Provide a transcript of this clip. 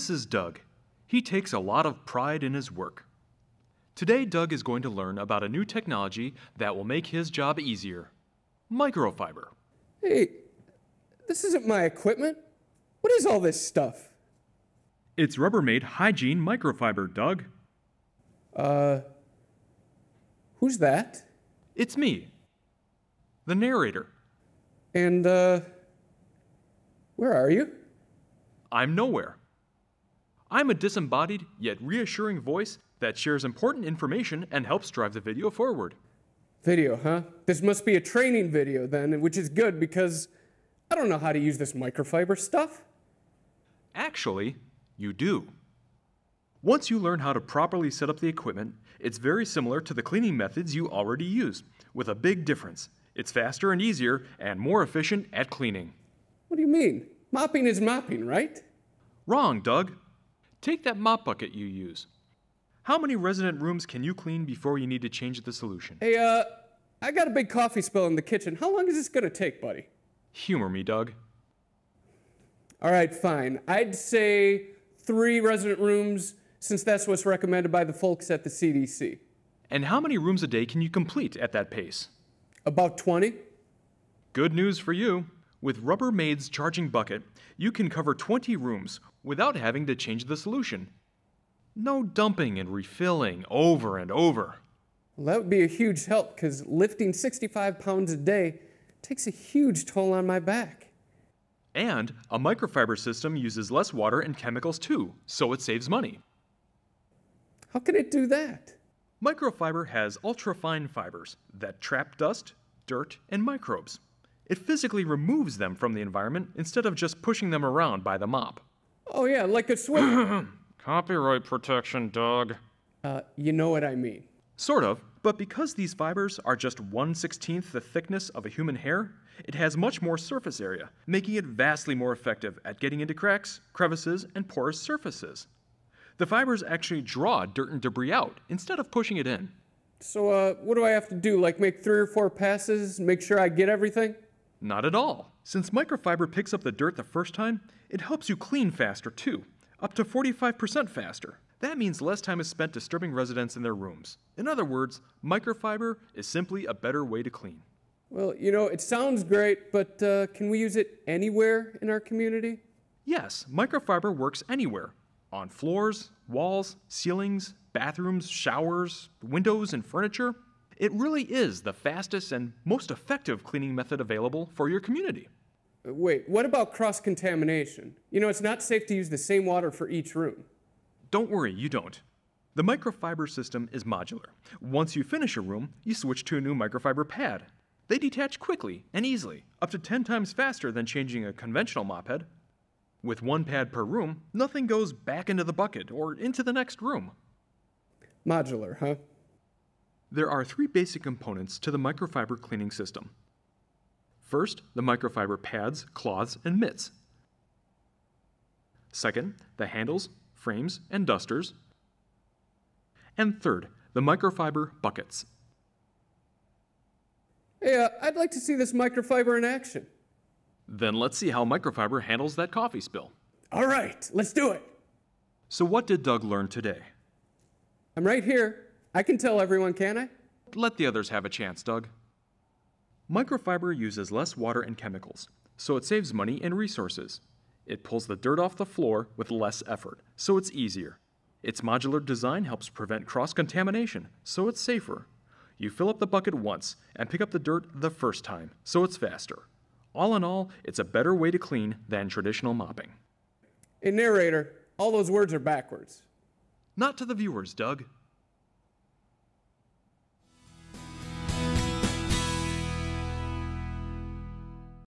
This is Doug. He takes a lot of pride in his work. Today, Doug is going to learn about a new technology that will make his job easier microfiber. Hey, this isn't my equipment. What is all this stuff? It's Rubbermaid HYGEN Microfiber, Doug. Uh, who's that? It's me, the narrator. And, uh, where are you? I'm nowhere. I'm a disembodied yet reassuring voice that shares important information and helps drive the video forward. Video, huh? This must be a training video then, which is good because I don't know how to use this microfiber stuff. Actually, you do. Once you learn how to properly set up the equipment, it's very similar to the cleaning methods you already use, with a big difference. It's faster and easier and more efficient at cleaning. What do you mean? Mopping is mopping, right? Wrong, Doug. Take that mop bucket you use. How many resident rooms can you clean before you need to change the solution? Hey, uh, I got a big coffee spill in the kitchen. How long is this gonna take, buddy? Humor me, Doug. All right, fine. I'd say three resident rooms, since that's what's recommended by the folks at the CDC. And how many rooms a day can you complete at that pace? About 20? Good news for you. With Rubbermaid's charging bucket, you can cover 20 rooms without having to change the solution. No dumping and refilling over and over. Well, that would be a huge help because lifting 65 pounds a day takes a huge toll on my back. And a microfiber system uses less water and chemicals too, so it saves money. How can it do that? Microfiber has ultrafine fibers that trap dust, dirt, and microbes. It physically removes them from the environment instead of just pushing them around by the mop. Oh, yeah, like a swim. Copyright protection, Doug. uh, you know what I mean. Sort of, but because these fibers are just 1 16th the thickness of a human hair, it has much more surface area, making it vastly more effective at getting into cracks, crevices, and porous surfaces. The fibers actually draw dirt and debris out instead of pushing it in. So, uh, what do I have to do? Like make three or four passes, make sure I get everything? Not at all. Since microfiber picks up the dirt the first time, it helps you clean faster too, up to 45% faster. That means less time is spent disturbing residents in their rooms. In other words, microfiber is simply a better way to clean. Well, you know, it sounds great, but uh, can we use it anywhere in our community? Yes, microfiber works anywhere on floors, walls, ceilings, bathrooms, showers, windows, and furniture. It really is the fastest and most effective cleaning method available for your community. Wait, what about cross contamination? You know, it's not safe to use the same water for each room. Don't worry, you don't. The microfiber system is modular. Once you finish a room, you switch to a new microfiber pad. They detach quickly and easily, up to 10 times faster than changing a conventional mop head. With one pad per room, nothing goes back into the bucket or into the next room. Modular, huh? There are three basic components to the microfiber cleaning system. First, the microfiber pads, cloths, and mitts. Second, the handles, frames, and dusters. And third, the microfiber buckets. Hey, uh, I'd like to see this microfiber in action. Then let's see how microfiber handles that coffee spill. All right, let's do it. So, what did Doug learn today? I'm right here. I can tell everyone, can I? Let the others have a chance, Doug. Microfiber uses less water and chemicals, so it saves money and resources. It pulls the dirt off the floor with less effort, so it's easier. Its modular design helps prevent cross contamination, so it's safer. You fill up the bucket once and pick up the dirt the first time, so it's faster. All in all, it's a better way to clean than traditional mopping. Hey, narrator, all those words are backwards. Not to the viewers, Doug.